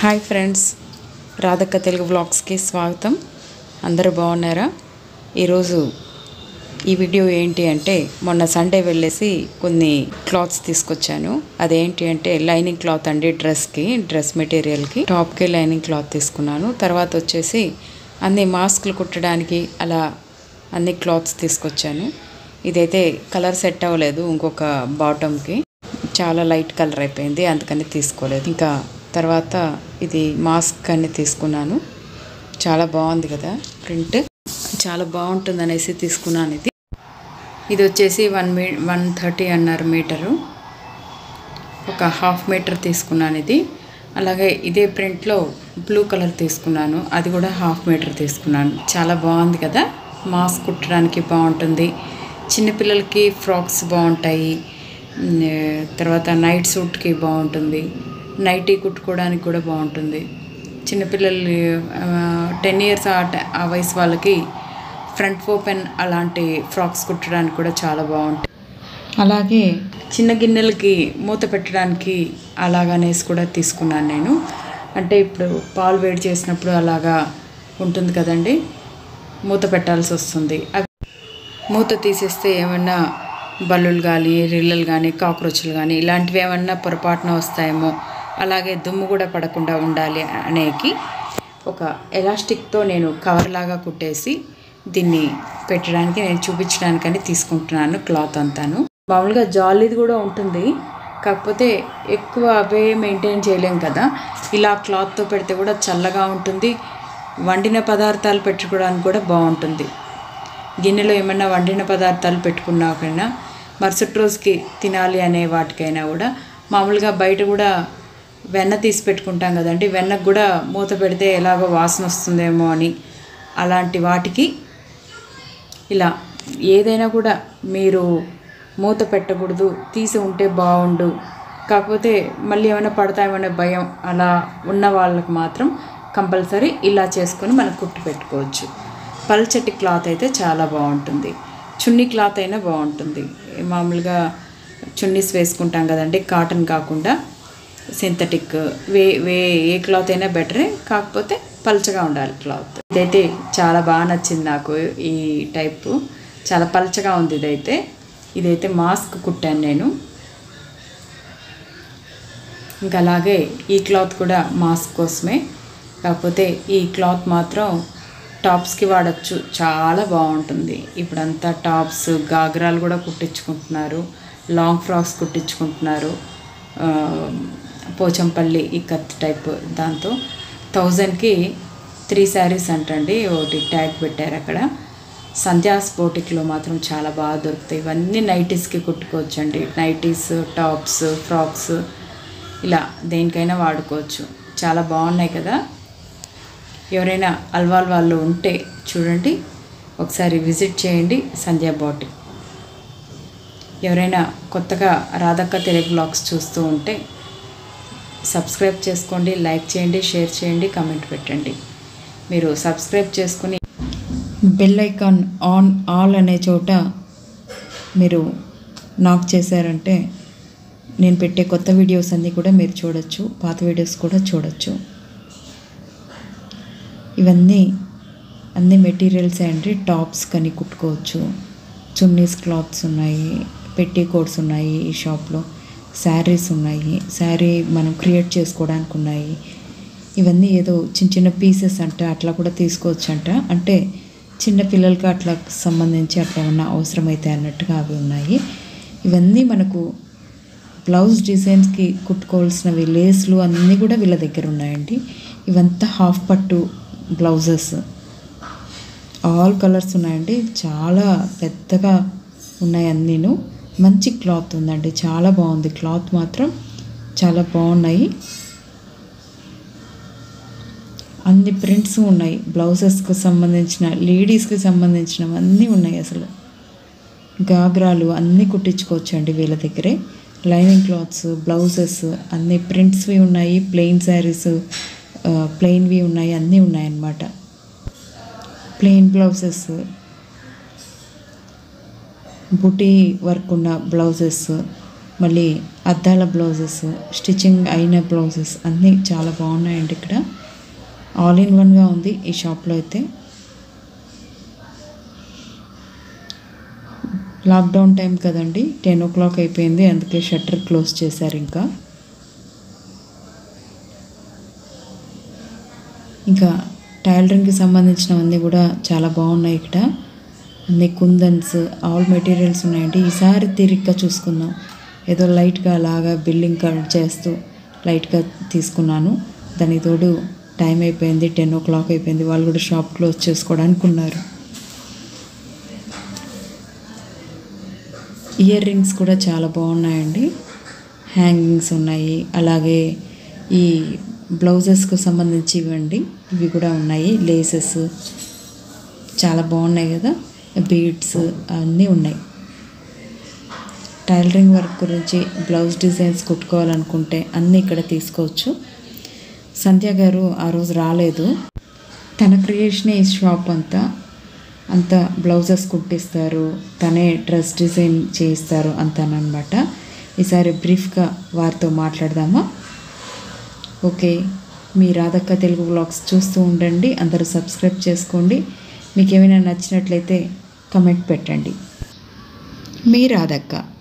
Hi friends రాధక్క తెలుగు బ్లాగ్స్కి స్వాగతం. అందరూ బాగున్నారా? ఈరోజు ఈ వీడియో ఏంటి అంటే మొన్న సండే వెళ్ళేసి కొన్ని క్లాత్స్ తీసుకొచ్చాను. అదేంటి అంటే లైనింగ్ క్లాత్ అండి డ్రెస్కి డ్రెస్ మెటీరియల్కి టాప్కి లైనింగ్ క్లాత్ తీసుకున్నాను. తర్వాత వచ్చేసి అన్ని మాస్కులు కుట్టడానికి అలా అన్ని క్లాత్స్ తీసుకొచ్చాను. ఇదైతే కలర్ సెట్ అవ్వలేదు ఇంకొక బాటమ్కి చాలా లైట్ కలర్ అయిపోయింది అందుకని తీసుకోలేదు. ఇంకా తర్వాత ఇది మాస్క్ అని తీసుకున్నాను. చాలా బాగుంది కదా ప్రింట్. చాలా బాగుంటుంది అనేసి తీసుకున్నాను ఇది. ఇది వచ్చేసి వన్ మీ వన్ థర్టీ అన్నారు మీటరు. ఒక హాఫ్ మీటర్ తీసుకున్నాను ఇది. అలాగే ఇదే ప్రింట్లో బ్లూ కలర్ తీసుకున్నాను. అది కూడా హాఫ్ మీటర్ తీసుకున్నాను. చాలా బాగుంది కదా. మాస్క్ కుట్టడానికి బాగుంటుంది. చిన్నపిల్లలకి ఫ్రాక్స్ బాగుంటాయి. తర్వాత నైట్ సూట్కి బాగుంటుంది. నైటీ కుట్టుకోవడానికి కూడా బాగుంటుంది. చిన్నపిల్లలు టెన్ ఇయర్స్ ఆ వయసు వాళ్ళకి ఫ్రంట్ ఓపెన్ అలాంటి ఫ్రాక్స్ కుట్టడానికి కూడా చాలా బాగుంటాయి. అలాగే చిన్న గిన్నెలకి మూత పెట్టడానికి అలాగనేసి కూడా తీసుకున్నాను నేను. అంటే ఇప్పుడు పాలు వేడి చేసినప్పుడు అలాగా ఉంటుంది కదండి మూత పెట్టాల్సి వస్తుంది. మూత తీసేస్తే ఏమన్నా బల్లులు కానీ రిల్లలు కానీ కాక్రోచ్లు కానీ ఇలాంటివి ఏమన్నా పొరపాటున వస్తాయేమో అలాగే దుమ్ము కూడా పడకుండా ఉండాలి అనేకి ఒక ఎలాస్టిక్తో నేను కవర్ లాగా కుట్టేసి దీన్ని పెట్టడానికి నేను చూపించడానికని తీసుకుంటున్నాను క్లాత్ అంతాను. మామూలుగా జాలీది కూడా ఉంటుంది. కాకపోతే ఎక్కువ అవే మెయింటైన్ చేయలేం కదా. ఇలా క్లాత్తో పెడితే కూడా చల్లగా ఉంటుంది. వండిన పదార్థాలు పెట్టుకోవడానికి కూడా బాగుంటుంది. గిన్నెలో ఏమన్నా వండిన పదార్థాలు పెట్టుకున్నాకైనా మరుసటి రోజుకి తినాలి అనే వాటికైనా కూడా మామూలుగా బయట కూడా వెన్న తీసి పెట్టుకుంటాం కదండి వెన్నకు కూడా మూత పెడితే ఎలాగో వాసన వస్తుందేమో అని అలాంటి వాటికి ఇలా ఏదైనా కూడా మీరు మూత పెట్టకూడదు తీసి ఉంటే బాగుండు. కాకపోతే మళ్ళీ ఏమైనా పడతాయేమనే భయం అలా ఉన్న వాళ్ళకి మాత్రం కంపల్సరీ ఇలా చేసుకొని మనం కుట్టు పెట్టుకోవచ్చు. పల్చటి క్లాత్ అయితే చాలా బాగుంటుంది. చున్నీ క్లాత్ అయినా బాగుంటుంది. మామూలుగా చున్నీస్ వేసుకుంటాం కదండి కాటన్ కాకుండా. సింథటిక్ వే వే ఏ క్లాత్ అయినా బెటరే కాకపోతే పల్చగా ఉండాలి క్లాత్ ఇదైతే చాలా బాగా నచ్చింది నాకు ఈ టైపు చాలా పల్చగా ఉంది ఇదైతే. ఇదైతే మాస్క్ కుట్టాను నేను. ఇంకా అలాగే ఈ క్లాత్ కూడా మాస్క్ కోసమే. కాకపోతే ఈ క్లాత్ మాత్రం టాప్స్కి వాడచ్చు. చాలా బాగుంటుంది. ఇప్పుడంతా టాప్స్ గాగ్రాలు కూడా కుట్టించుకుంటున్నారు. లాంగ్ ఫ్రాక్స్ కుట్టించుకుంటున్నారు. పోచంపల్లి ఈ కత్ టైప్ దాంతో. థౌజండ్కి త్రీ శారీస్ అంటండి ఒకటి ట్యాగ్ పెట్టారు అక్కడ. సంధ్యాస్ బోటిక్లో మాత్రం చాలా బాగా దొరుకుతాయి. ఇవన్నీ నైటీస్కి కుట్టుకోవచ్చండి. నైటీస్ టాప్స్ ఫ్రాక్స్ ఇలా దేనికైనా వాడుకోవచ్చు. చాలా బాగున్నాయి కదా. ఎవరైనా అల్వాల్ వాళ్ళు ఉంటే చూడండి ఒకసారి విజిట్ చేయండి సంధ్యా బాటిక్ ఎవరైనా కొత్తగా రాధక్క తెలుగు బ్లాగ్స్ చూస్తూ ఉంటే సబ్స్క్రైబ్ చేసుకోండి లైక్ చేయండి షేర్ చేయండి కామెంట్ పెట్టండి. మీరు సబ్స్క్రైబ్ చేసుకుని బెల్ ఐకాన్ ఆన్ ఆల్ అనే చోట మీరు నాక్ చేశారంటే నేను పెట్టే కొత్త వీడియోస్ అన్నీ కూడా మీరు చూడొచ్చు పాత వీడియోస్ కూడా చూడొచ్చు. ఇవన్నీ అన్ని మెటీరియల్స్ అండి టాప్స్ కానీ కుట్టుకోవచ్చు. చున్నీస్ క్లాత్స్ ఉన్నాయి పెట్టి కోడ్స్ ఉన్నాయి ఈ షాప్లో శారీస్ ఉన్నాయి. శారీ మనం క్రియేట్ చేసుకోవడానికి ఉన్నాయి. ఇవన్నీ ఏదో చిన్న చిన్న పీసెస్ అంట అట్లా కూడా తీసుకోవచ్చు అంట అంటే చిన్న పిల్లలకి అట్లా సంబంధించి అట్లా ఏమన్నా అవసరమైతే అన్నట్టుగా అవి ఉన్నాయి. ఇవన్నీ మనకు బ్లౌజ్ డిజైన్స్కి కుట్టుకోవాల్సినవి లేస్లు అన్నీ కూడా వీళ్ళ దగ్గర ఉన్నాయండి. ఇవంతా హాఫ్ పట్టు బ్లౌజెస్. ఆల్ కలర్స్ ఉన్నాయండి. చాలా పెద్దగా ఉన్నాయి అన్నీను. మంచి క్లాత్ ఉందండి చాలా బాగుంది. క్లాత్ మాత్రం చాలా బాగున్నాయి. అన్ని ప్రింట్స్ ఉన్నాయి బ్లౌజెస్కి సంబంధించిన లేడీస్కి సంబంధించినవన్నీ ఉన్నాయి అసలు. గాగ్రాలు అన్నీ కుట్టించుకోవచ్చు అండి వీళ్ళ దగ్గరే. లైనింగ్ క్లాత్స్ బ్లౌజెస్ అన్ని ప్రింట్స్వి ఉన్నాయి ప్లెయిన్ శారీస్ ప్లెయిన్వి ఉన్నాయి అన్నీ ఉన్నాయన్నమాట. ప్లెయిన్ బ్లౌజెస్ బుటీ వర్క్ ఉన్న బ్లౌజెస్ మళ్ళీ అద్దాల బ్లౌజెస్ స్టిచ్చింగ్ అయిన బ్లౌజెస్ అన్నీ చాలా బాగున్నాయండి ఇక్కడ. ఆల్ ఇన్ వన్గా ఉంది ఈ షాప్లో అయితే. లాక్డౌన్ టైం కదండి టెన్ ఓ క్లాక్ అయిపోయింది అందుకే షట్టర్ క్లోజ్ చేశారు ఇంకా. ఇంకా టైలరింగ్కి సంబంధించినవన్నీ కూడా చాలా బాగున్నాయి ఇక్కడ. అన్ని కుందన్స్ ఆల్ మెటీరియల్స్ ఉన్నాయండి ఈసారి తిరిగ్గా చూసుకున్నాం ఏదో లైట్గా అలాగా బిల్లింగ్ కట్ చేస్తూ లైట్గా తీసుకున్నాను. దానికి తోడు టైం అయిపోయింది టెన్ ఓ క్లాక్ అయిపోయింది. వాళ్ళు కూడా షాప్ క్లోజ్ చేసుకోవడానికి ఉన్నారు. ఇయర్ రింగ్స్ కూడా చాలా బాగున్నాయండి. హ్యాంగింగ్స్ ఉన్నాయి. అలాగే ఈ బ్లౌజెస్కు సంబంధించి ఇవ్వండి ఇవి కూడా ఉన్నాయి. లేసెస్ చాలా బాగున్నాయి కదా. బీడ్స్ అన్నీ ఉన్నాయి. టైలరింగ్ వర్క్ గురించి బ్లౌజ్ డిజైన్స్ కుట్టుకోవాలనుకుంటే అన్నీ ఇక్కడ తీసుకోవచ్చు. సంధ్య గారు ఆ రోజు రాలేదు. తన క్రియేషనే ఈ షాప్ అంతా. అంత బ్లౌజెస్ కుట్టిస్తారు. తనే డ్రెస్ డిజైన్ చేయిస్తారు అంతానమాట ఈసారి బ్రీఫ్గా వారితో మాట్లాడదామా? ఓకే. మీ రాధక్క తెలుగు బ్లాగ్స్ చూస్తూ ఉండండి. అందరూ సబ్స్క్రైబ్ చేసుకోండి. మీకు ఏమైనా నచ్చినట్లయితే కమెంట్ పెట్టండి. మీ రాధక్క.